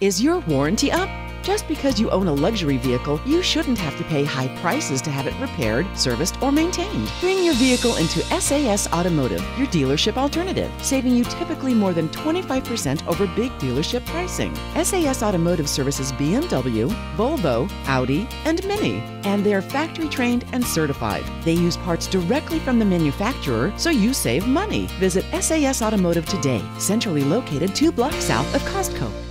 Is your warranty up? Just because you own a luxury vehicle, you shouldn't have to pay high prices to have it repaired, serviced, or maintained. Bring your vehicle into SAS Automotive, your dealership alternative, saving you typically more than 25% over big dealership pricing. SAS Automotive services BMW, Volvo, Audi, and Mini, and they're factory trained and certified. They use parts directly from the manufacturer, so you save money. Visit SAS Automotive today, centrally located two blocks south of Costco.